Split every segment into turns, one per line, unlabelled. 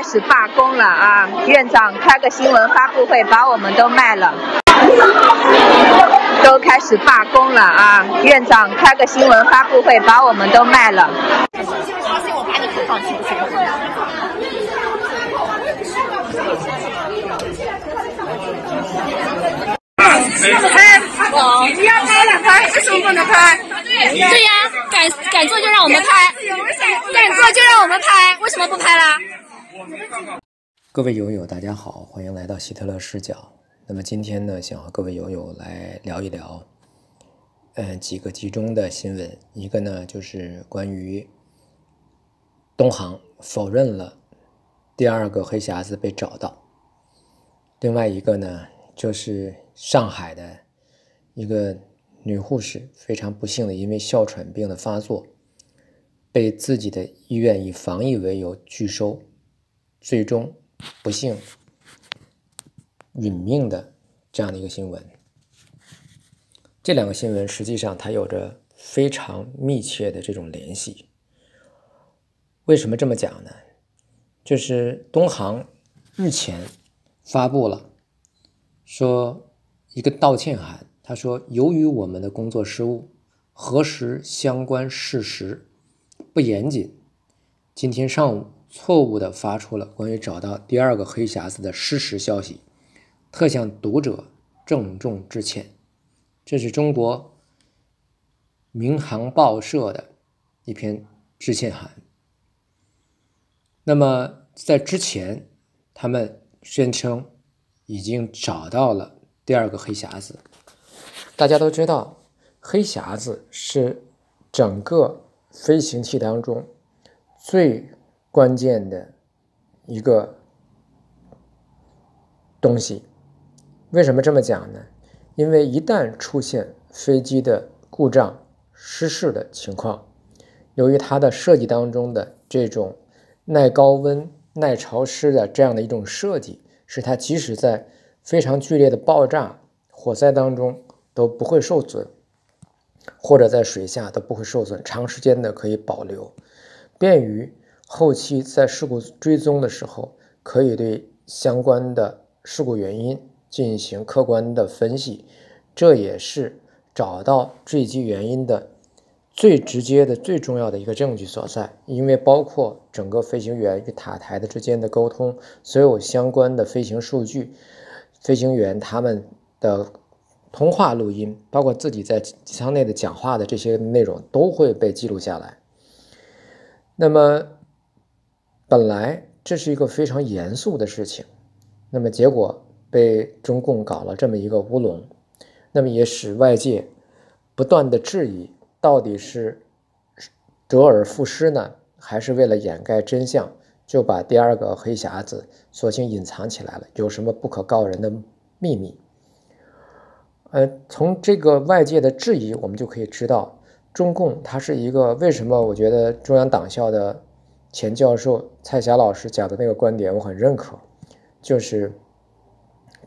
开始罢工了啊！院长开个新闻发布会，把我们都卖了。都开始罢工了啊！院长开个新闻发布会，把我们都卖了。
拍，你要拍了拍，为什么不能拍？
对呀，敢敢做就让我们拍，敢做就让我们拍，为什么不拍啦？
各位友友，大家好，欢迎来到希特勒视角。那么今天呢，想和各位友友来聊一聊，嗯，几个集中的新闻。一个呢，就是关于东航否认了第二个黑匣子被找到；另外一个呢，就是上海的一个女护士非常不幸的因为哮喘病的发作，被自己的医院以防疫为由拒收，最终不幸。殒命的这样的一个新闻，这两个新闻实际上它有着非常密切的这种联系。为什么这么讲呢？就是东航日前发布了说一个道歉函，他说由于我们的工作失误，核实相关事实不严谨，今天上午错误的发出了关于找到第二个黑匣子的失实消息。特向读者郑重致歉。这是中国民航报社的一篇致歉函。那么在之前，他们宣称已经找到了第二个黑匣子。大家都知道，黑匣子是整个飞行器当中最关键的一个东西。为什么这么讲呢？因为一旦出现飞机的故障、失事的情况，由于它的设计当中的这种耐高温、耐潮湿的这样的一种设计，使它即使在非常剧烈的爆炸、火灾当中都不会受损，或者在水下都不会受损，长时间的可以保留，便于后期在事故追踪的时候，可以对相关的事故原因。进行客观的分析，这也是找到坠机原因的最直接的、最重要的一个证据所在。因为包括整个飞行员与塔台的之间的沟通，所有相关的飞行数据，飞行员他们的通话录音，包括自己在机舱内的讲话的这些内容，都会被记录下来。那么，本来这是一个非常严肃的事情，那么结果。被中共搞了这么一个乌龙，那么也使外界不断的质疑，到底是得而复失呢，还是为了掩盖真相，就把第二个黑匣子索性隐藏起来了？有什么不可告人的秘密？呃，从这个外界的质疑，我们就可以知道，中共它是一个为什么？我觉得中央党校的前教授蔡霞老师讲的那个观点，我很认可，就是。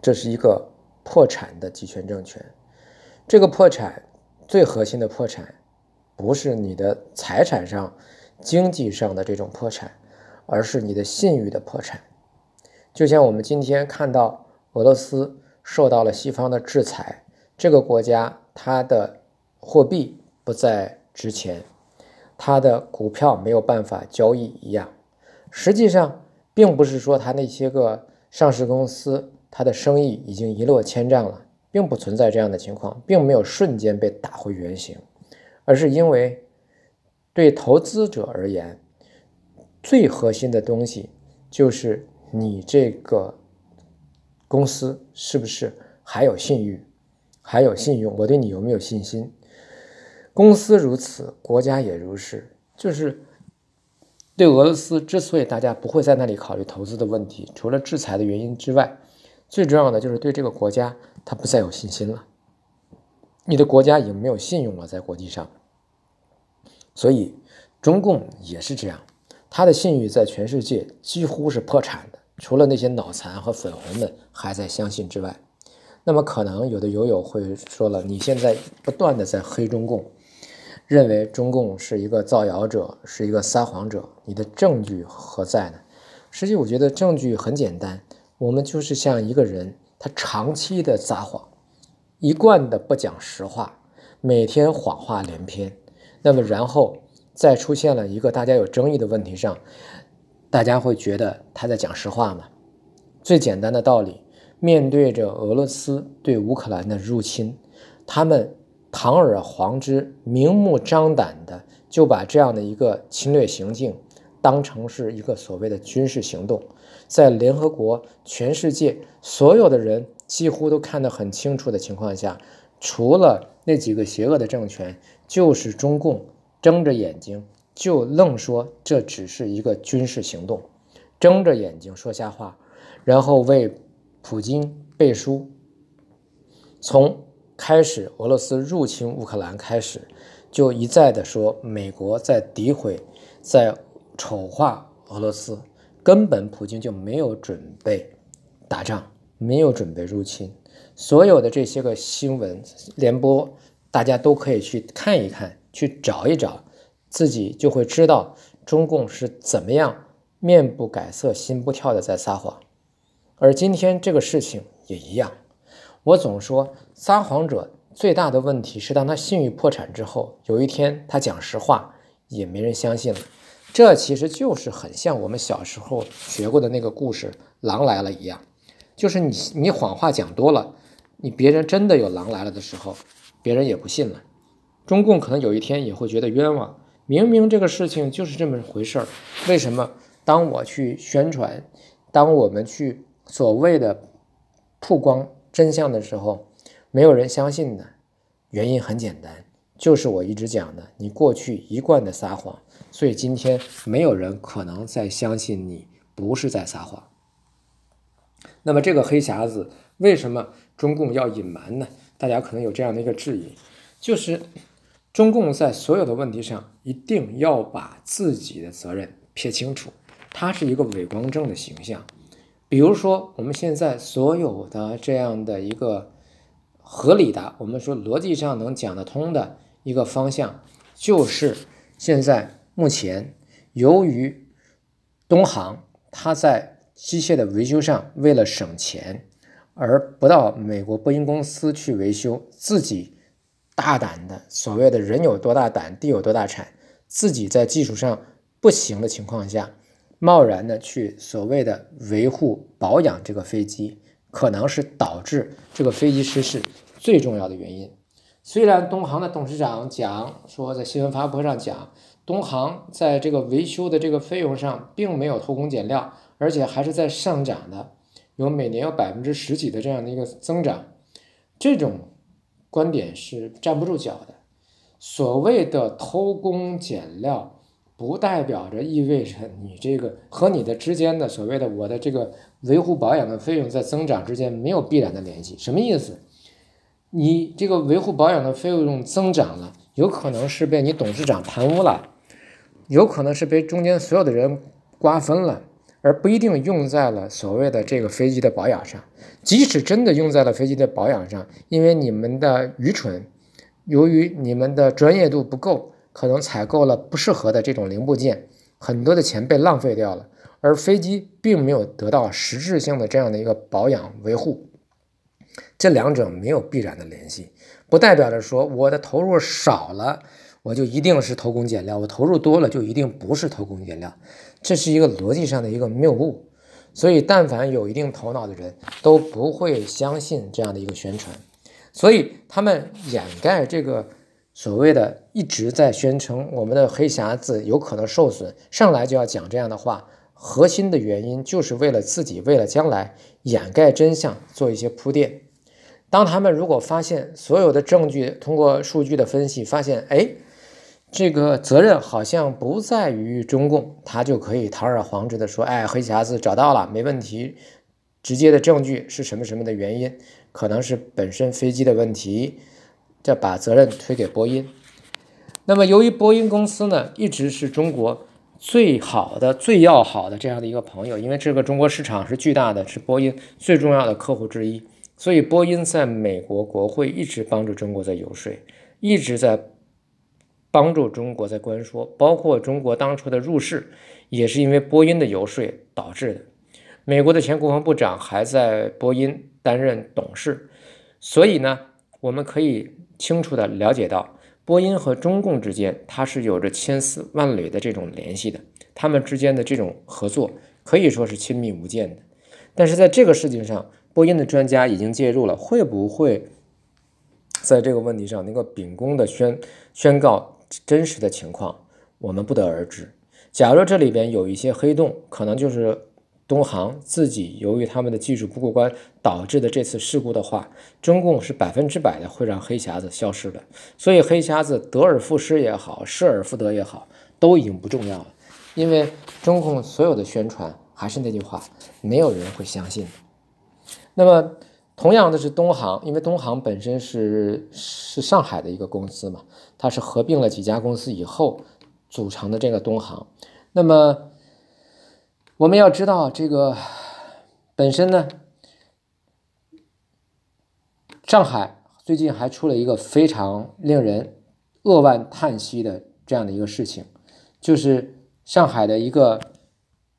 这是一个破产的集权政权，这个破产最核心的破产，不是你的财产上、经济上的这种破产，而是你的信誉的破产。就像我们今天看到俄罗斯受到了西方的制裁，这个国家它的货币不再值钱，他的股票没有办法交易一样。实际上，并不是说他那些个上市公司。他的生意已经一落千丈了，并不存在这样的情况，并没有瞬间被打回原形，而是因为对投资者而言，最核心的东西就是你这个公司是不是还有信誉，还有信用，我对你有没有信心？公司如此，国家也如是。就是对俄罗斯之所以大家不会在那里考虑投资的问题，除了制裁的原因之外。最重要的就是对这个国家，他不再有信心了。你的国家已经没有信用了，在国际上。所以，中共也是这样，他的信誉在全世界几乎是破产的，除了那些脑残和粉红们还在相信之外。那么，可能有的友友会说了，你现在不断的在黑中共，认为中共是一个造谣者，是一个撒谎者，你的证据何在呢？实际我觉得证据很简单，我们就是像一个人，他长期的撒谎，一贯的不讲实话，每天谎话连篇，那么然后再出现了一个大家有争议的问题上，大家会觉得他在讲实话吗？最简单的道理，面对着俄罗斯对乌克兰的入侵，他们堂而皇之、明目张胆的就把这样的一个侵略行径。当成是一个所谓的军事行动，在联合国、全世界所有的人几乎都看得很清楚的情况下，除了那几个邪恶的政权，就是中共睁着眼睛就愣说这只是一个军事行动，睁着眼睛说瞎话，然后为普京背书。从开始俄罗斯入侵乌克兰开始，就一再的说美国在诋毁，在。丑化俄罗斯，根本普京就没有准备打仗，没有准备入侵。所有的这些个新闻联播，大家都可以去看一看，去找一找，自己就会知道中共是怎么样面不改色心不跳的在撒谎。而今天这个事情也一样，我总说撒谎者最大的问题是，当他信誉破产之后，有一天他讲实话也没人相信了。这其实就是很像我们小时候学过的那个故事《狼来了》一样，就是你你谎话讲多了，你别人真的有狼来了的时候，别人也不信了。中共可能有一天也会觉得冤枉，明明这个事情就是这么回事儿，为什么当我去宣传，当我们去所谓的曝光真相的时候，没有人相信呢？原因很简单。就是我一直讲的，你过去一贯的撒谎，所以今天没有人可能再相信你不是在撒谎。那么这个黑匣子为什么中共要隐瞒呢？大家可能有这样的一个质疑，就是中共在所有的问题上一定要把自己的责任撇清楚，它是一个伪光正的形象。比如说我们现在所有的这样的一个合理的，我们说逻辑上能讲得通的。一个方向就是现在目前，由于东航它在机械的维修上为了省钱，而不到美国波音公司去维修，自己大胆的所谓的人有多大胆，地有多大产，自己在技术上不行的情况下，贸然的去所谓的维护保养这个飞机，可能是导致这个飞机失事最重要的原因。虽然东航的董事长讲说，在新闻发布会上讲，东航在这个维修的这个费用上并没有偷工减料，而且还是在上涨的，有每年有百分之十几的这样的一个增长，这种观点是站不住脚的。所谓的偷工减料，不代表着意味着你这个和你的之间的所谓的我的这个维护保养的费用在增长之间没有必然的联系，什么意思？你这个维护保养的费用增长了，有可能是被你董事长贪污了，有可能是被中间所有的人瓜分了，而不一定用在了所谓的这个飞机的保养上。即使真的用在了飞机的保养上，因为你们的愚蠢，由于你们的专业度不够，可能采购了不适合的这种零部件，很多的钱被浪费掉了，而飞机并没有得到实质性的这样的一个保养维护。这两者没有必然的联系，不代表着说我的投入少了，我就一定是偷工减料；我投入多了，就一定不是偷工减料。这是一个逻辑上的一个谬误。所以，但凡有一定头脑的人都不会相信这样的一个宣传。所以，他们掩盖这个所谓的一直在宣称我们的黑匣子有可能受损，上来就要讲这样的话，核心的原因就是为了自己，为了将来掩盖真相，做一些铺垫。当他们如果发现所有的证据通过数据的分析发现，哎，这个责任好像不在于中共，他就可以堂而皇之的说，哎，黑匣子找到了，没问题。直接的证据是什么什么的原因，可能是本身飞机的问题，就把责任推给波音。那么由于波音公司呢，一直是中国最好的、最要好的这样的一个朋友，因为这个中国市场是巨大的，是波音最重要的客户之一。所以，波音在美国国会一直帮助中国在游说，一直在帮助中国在关说，包括中国当初的入世，也是因为波音的游说导致的。美国的前国防部长还在波音担任董事，所以呢，我们可以清楚地了解到，波音和中共之间它是有着千丝万缕的这种联系的，他们之间的这种合作可以说是亲密无间的。但是在这个事情上，波音的专家已经介入了，会不会在这个问题上能够秉公的宣宣告真实的情况，我们不得而知。假如这里边有一些黑洞，可能就是东航自己由于他们的技术不过关导致的这次事故的话，中共是百分之百的会让黑匣子消失的。所以黑匣子得而复失也好，失而复得也好，都已经不重要了，因为中共所有的宣传。还是那句话，没有人会相信。那么，同样的是东航，因为东航本身是是上海的一个公司嘛，它是合并了几家公司以后组成的这个东航。那么，我们要知道这个本身呢，上海最近还出了一个非常令人扼腕叹息的这样的一个事情，就是上海的一个。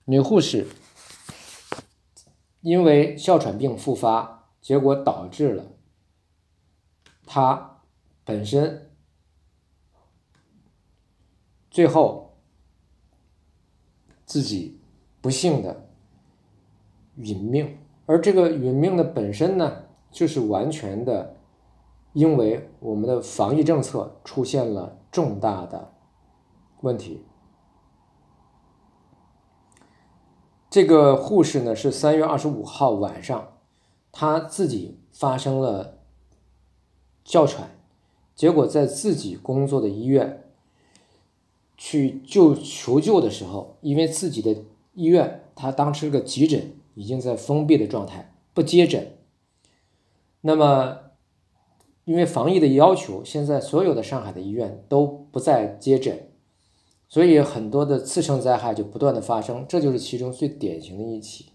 女护士因为哮喘病复发，结果导致了她本身最后自己不幸的殒命，而这个殒命的本身呢，就是完全的因为我们的防疫政策出现了重大的问题。这个护士呢是三月二十五号晚上，他自己发生了哮喘，结果在自己工作的医院去救求救的时候，因为自己的医院他当时个急诊已经在封闭的状态，不接诊。那么因为防疫的要求，现在所有的上海的医院都不再接诊。所以很多的次生灾害就不断的发生，这就是其中最典型的一起。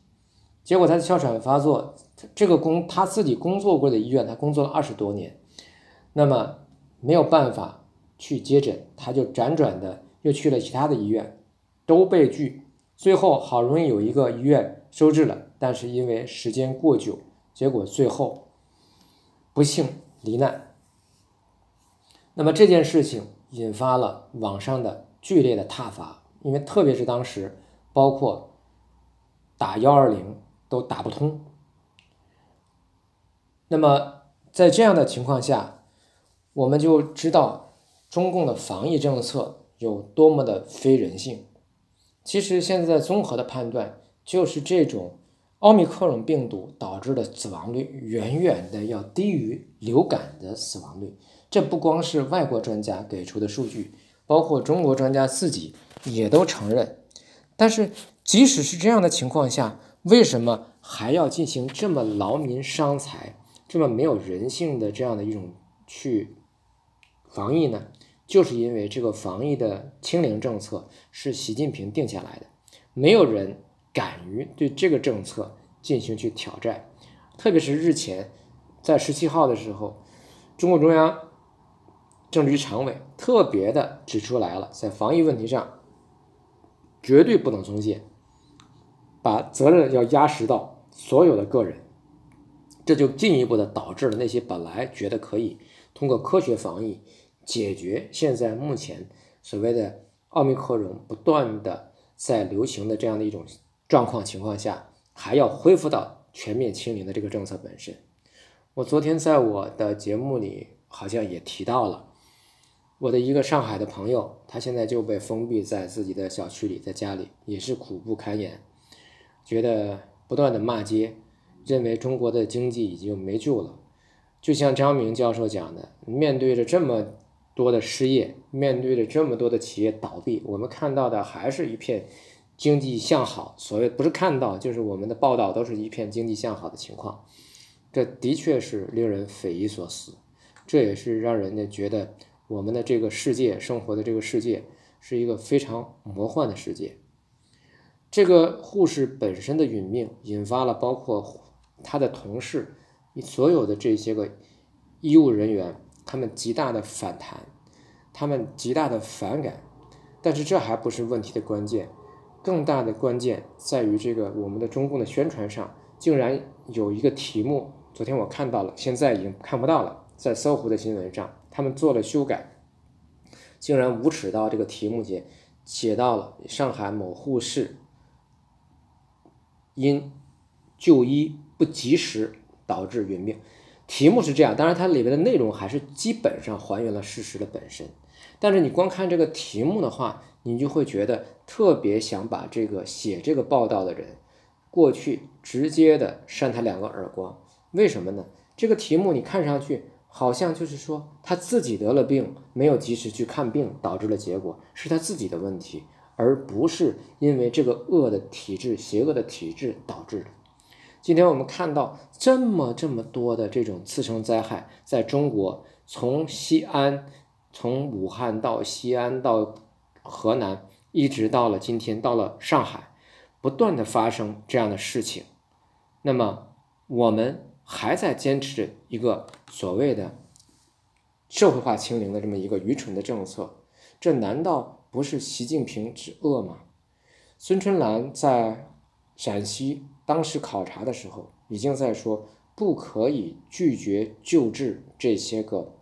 结果他的哮喘发作，这个工他自己工作过的医院，他工作了二十多年，那么没有办法去接诊，他就辗转的又去了其他的医院，都被拒。最后好容易有一个医院收治了，但是因为时间过久，结果最后不幸罹难。那么这件事情引发了网上的。剧烈的挞伐，因为特别是当时，包括打幺二零都打不通。那么在这样的情况下，我们就知道中共的防疫政策有多么的非人性。其实现在综合的判断，就是这种奥密克戎病毒导致的死亡率远远的要低于流感的死亡率。这不光是外国专家给出的数据。包括中国专家自己也都承认，但是即使是这样的情况下，为什么还要进行这么劳民伤财、这么没有人性的这样的一种去防疫呢？就是因为这个防疫的清零政策是习近平定下来的，没有人敢于对这个政策进行去挑战。特别是日前在十七号的时候，中共中央。政治局常委特别的指出来了，在防疫问题上绝对不能松懈，把责任要压实到所有的个人，这就进一步的导致了那些本来觉得可以通过科学防疫解决现在目前所谓的奥密克戎不断的在流行的这样的一种状况情况下，还要恢复到全面清零的这个政策本身。我昨天在我的节目里好像也提到了。我的一个上海的朋友，他现在就被封闭在自己的小区里，在家里也是苦不堪言，觉得不断的骂街，认为中国的经济已经没救了。就像张明教授讲的，面对着这么多的失业，面对着这么多的企业倒闭，我们看到的还是一片经济向好。所谓不是看到，就是我们的报道都是一片经济向好的情况，这的确是令人匪夷所思，这也是让人家觉得。我们的这个世界，生活的这个世界，是一个非常魔幻的世界。这个护士本身的殒命，引发了包括他的同事，所有的这些个医务人员，他们极大的反弹。他们极大的反感。但是这还不是问题的关键，更大的关键在于这个我们的中共的宣传上竟然有一个题目，昨天我看到了，现在已经看不到了，在搜狐的新闻上，他们做了修改，竟然无耻到这个题目写写到了上海某护士因就医不及时导致殒命。题目是这样，当然它里面的内容还是基本上还原了事实的本身。但是你光看这个题目的话，你就会觉得特别想把这个写这个报道的人过去直接的扇他两个耳光。为什么呢？这个题目你看上去好像就是说他自己得了病，没有及时去看病，导致了结果是他自己的问题，而不是因为这个恶的体质、邪恶的体质导致的。今天我们看到这么这么多的这种次生灾害，在中国，从西安、从武汉到西安到河南，一直到了今天到了上海，不断的发生这样的事情。那么我们还在坚持一个所谓的社会化清零的这么一个愚蠢的政策，这难道不是习近平之恶吗？孙春兰在陕西。当时考察的时候，已经在说不可以拒绝救治这些个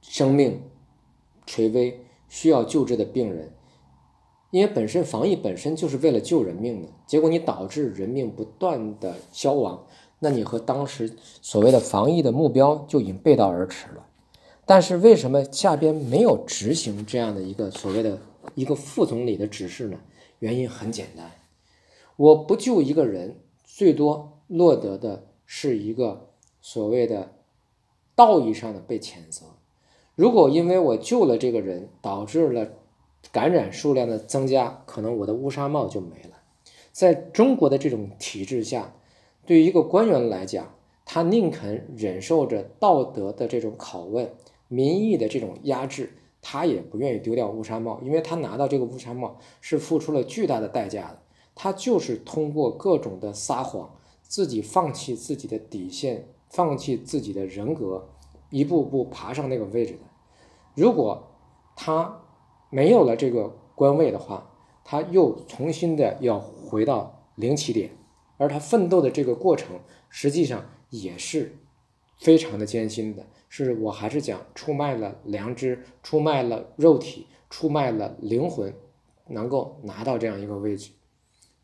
生命垂危需要救治的病人，因为本身防疫本身就是为了救人命的，结果你导致人命不断的消亡，那你和当时所谓的防疫的目标就已经背道而驰了。但是为什么下边没有执行这样的一个所谓的一个副总理的指示呢？原因很简单。我不救一个人，最多落得的是一个所谓的道义上的被谴责。如果因为我救了这个人，导致了感染数量的增加，可能我的乌纱帽就没了。在中国的这种体制下，对于一个官员来讲，他宁肯忍受着道德的这种拷问、民意的这种压制，他也不愿意丢掉乌纱帽，因为他拿到这个乌纱帽是付出了巨大的代价的。他就是通过各种的撒谎，自己放弃自己的底线，放弃自己的人格，一步步爬上那个位置的。如果他没有了这个官位的话，他又重新的要回到零起点，而他奋斗的这个过程，实际上也是非常的艰辛的。是我还是讲出卖了良知，出卖了肉体，出卖了灵魂，能够拿到这样一个位置。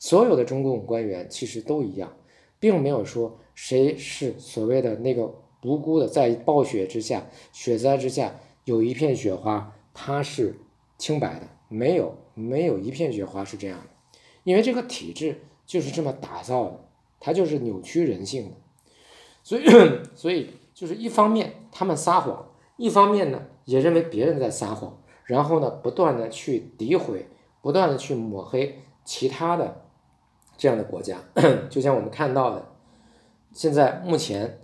所有的中共官员其实都一样，并没有说谁是所谓的那个无辜的，在暴雪之下、雪灾之下有一片雪花，它是清白的，没有，没有一片雪花是这样的，因为这个体制就是这么打造的，它就是扭曲人性的，所以，所以就是一方面他们撒谎，一方面呢也认为别人在撒谎，然后呢不断的去诋毁，不断的去抹黑其他的。这样的国家，就像我们看到的，现在目前，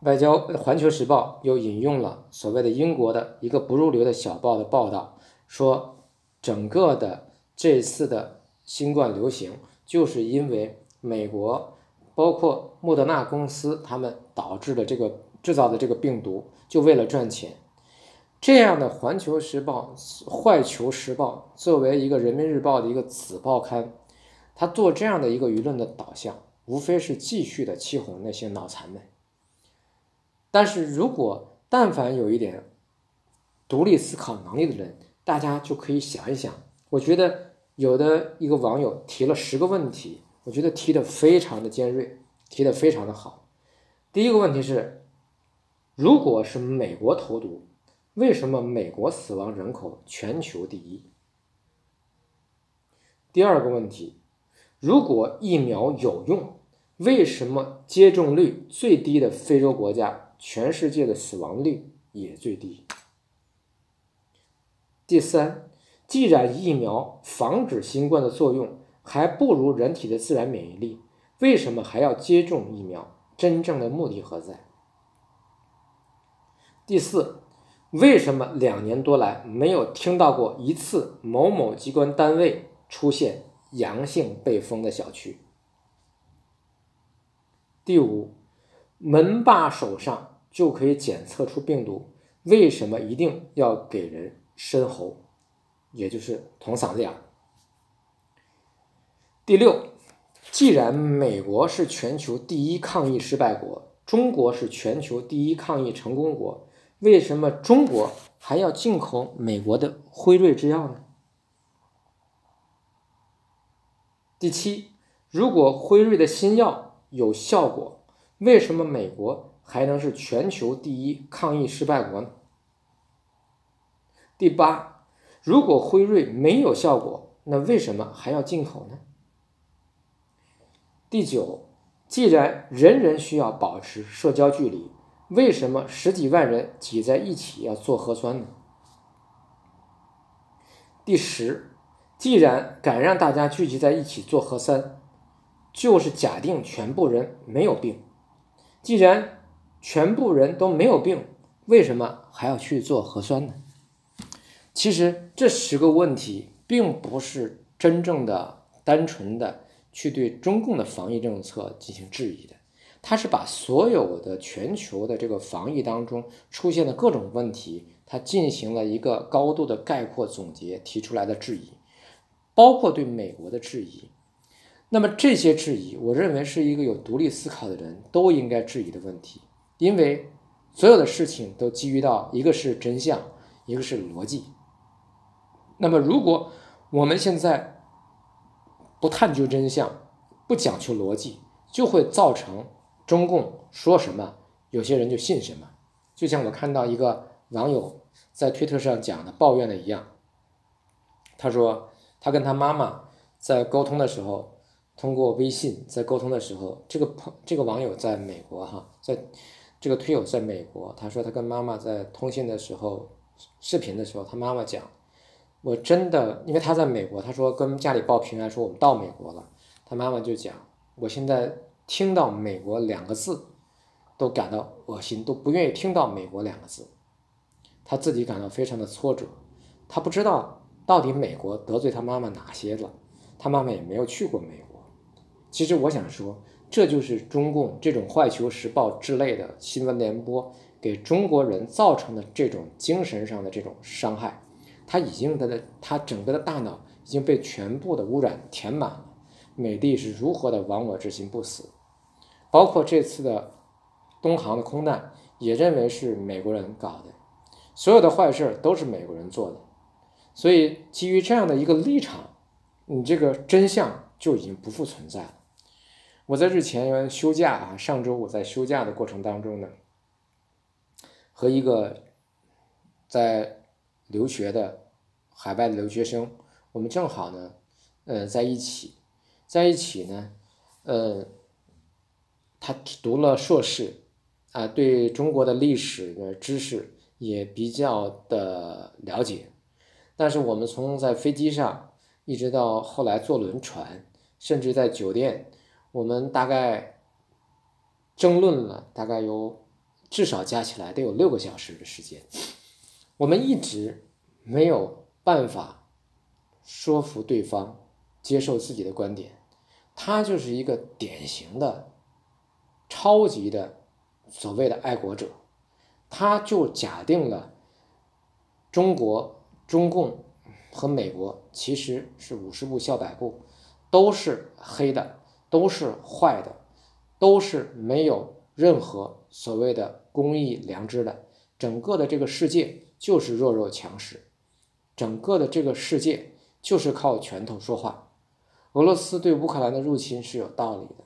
外交《环球时报》又引用了所谓的英国的一个不入流的小报的报道，说整个的这次的新冠流行，就是因为美国包括莫德纳公司他们导致的这个制造的这个病毒，就为了赚钱。这样的《环球时报》《坏球时报》作为一个人民日报的一个子报刊。他做这样的一个舆论的导向，无非是继续的欺哄那些脑残们。但是如果但凡有一点独立思考能力的人，大家就可以想一想。我觉得有的一个网友提了十个问题，我觉得提的非常的尖锐，提的非常的好。第一个问题是，如果是美国投毒，为什么美国死亡人口全球第一？第二个问题。如果疫苗有用，为什么接种率最低的非洲国家，全世界的死亡率也最低？第三，既然疫苗防止新冠的作用还不如人体的自然免疫力，为什么还要接种疫苗？真正的目的何在？第四，为什么两年多来没有听到过一次某某机关单位出现？阳性被封的小区。第五，门把手上就可以检测出病毒，为什么一定要给人深喉，也就是捅嗓子眼？第六，既然美国是全球第一抗疫失败国，中国是全球第一抗疫成功国，为什么中国还要进口美国的辉瑞制药呢？第七，如果辉瑞的新药有效果，为什么美国还能是全球第一抗疫失败国呢？第八，如果辉瑞没有效果，那为什么还要进口呢？第九，既然人人需要保持社交距离，为什么十几万人挤在一起要做核酸呢？第十，既然敢让大家聚集在一起做核酸，就是假定全部人没有病。既然全部人都没有病，为什么还要去做核酸呢？其实这十个问题并不是真正的单纯的。去对中共的防疫政策进行质疑的，他是把所有的全球的这个防疫当中出现的各种问题，他进行了一个高度的概括总结，提出来的质疑，包括对美国的质疑。那么这些质疑，我认为是一个有独立思考的人都应该质疑的问题，因为所有的事情都基于到一个是真相，一个是逻辑。那么如果我们现在，不探究真相，不讲求逻辑，就会造成中共说什么，有些人就信什么。就像我看到一个网友在推特上讲的抱怨的一样，他说他跟他妈妈在沟通的时候，通过微信在沟通的时候，这个朋这个网友在美国哈，在这个推友在美国，他说他跟妈妈在通信的时候，视频的时候，他妈妈讲。我真的，因为他在美国，他说跟家里报平安，说我们到美国了。他妈妈就讲，我现在听到“美国”两个字，都感到恶心，都不愿意听到“美国”两个字。他自己感到非常的挫折，他不知道到底美国得罪他妈妈哪些了。他妈妈也没有去过美国。其实我想说，这就是中共这种《坏球时报》之类的新闻联播给中国人造成的这种精神上的这种伤害。他已经他的他整个的大脑已经被全部的污染填满了。美帝是如何的亡我之心不死？包括这次的东航的空难，也认为是美国人搞的，所有的坏事都是美国人做的。所以基于这样的一个立场，你这个真相就已经不复存在了。我在日前休假啊，上周我在休假的过程当中呢，和一个在。留学的海外的留学生，我们正好呢，呃，在一起，在一起呢，呃，他读了硕士，啊，对中国的历史的知识也比较的了解，但是我们从在飞机上一直到后来坐轮船，甚至在酒店，我们大概争论了大概有至少加起来得有六个小时的时间。我们一直没有办法说服对方接受自己的观点，他就是一个典型的超级的所谓的爱国者，他就假定了中国、中共和美国其实是五十步笑百步，都是黑的，都是坏的，都是没有任何所谓的公义良知的，整个的这个世界。就是弱肉强食，整个的这个世界就是靠拳头说话。俄罗斯对乌克兰的入侵是有道理的，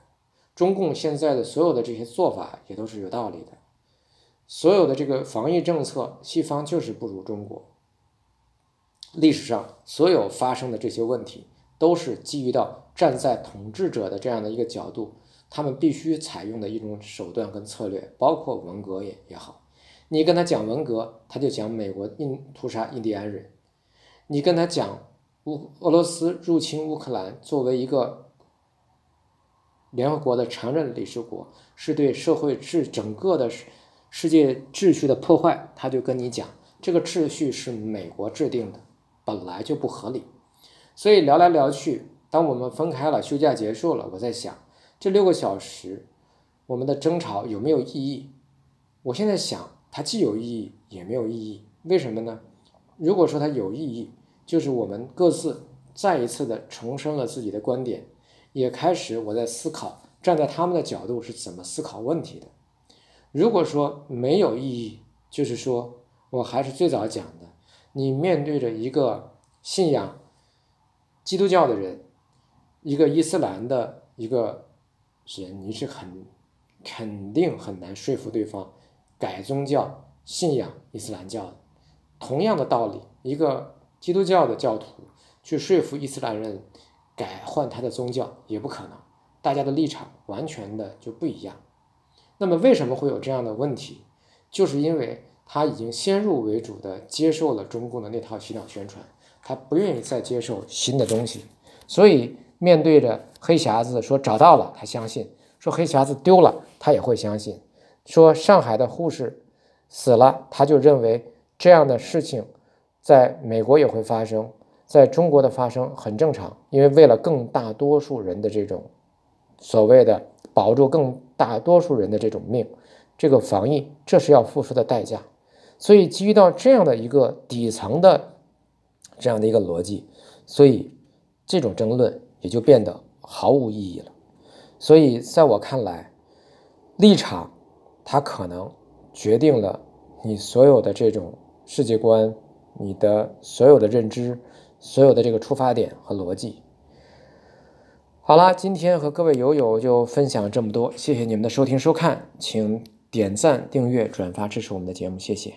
中共现在的所有的这些做法也都是有道理的。所有的这个防疫政策，西方就是不如中国。历史上所有发生的这些问题，都是基于到站在统治者的这样的一个角度，他们必须采用的一种手段跟策略，包括文革也也好。你跟他讲文革，他就讲美国印屠杀印第安人；你跟他讲乌俄罗斯入侵乌克兰，作为一个联合国的常任理事国，是对社会秩整个的世界秩序的破坏，他就跟你讲这个秩序是美国制定的，本来就不合理。所以聊来聊去，当我们分开了，休假结束了，我在想这六个小时我们的争吵有没有意义？我现在想。它既有意义也没有意义。为什么呢？如果说它有意义，就是我们各自再一次的重申了自己的观点，也开始我在思考，站在他们的角度是怎么思考问题的。如果说没有意义，就是说我还是最早讲的，你面对着一个信仰基督教的人，一个伊斯兰的一个人，你是很肯定很难说服对方改宗教信仰伊斯兰教的。同样的道理，一个基督教的教徒去说服伊斯兰人改换他的宗教也不可能，大家的立场完全的就不一样。那么为什么会有这样的问题？就是因为他已经先入为主的接受了中共的那套洗脑宣传，他不愿意再接受新的东西，所以面对着黑匣子说找到了，他相信；说黑匣子丢了，他也会相信；说上海的护士死了，他就认为这样的事情在美国也会发生，在中国的发生很正常，因为为了更大多数人的这种所谓的保住更。大多数人的这种命，这个防疫，这是要付出的代价。所以基于到这样的一个底层的这样的一个逻辑，所以这种争论也就变得毫无意义了。所以在我看来，立场它可能决定了你所有的这种世界观，你的所有的认知，所有的这个出发点和逻辑。好了，今天和各位友友就分享这么多，谢谢你们的收听收看，请点赞、订阅、转发支持我们的节目，谢谢。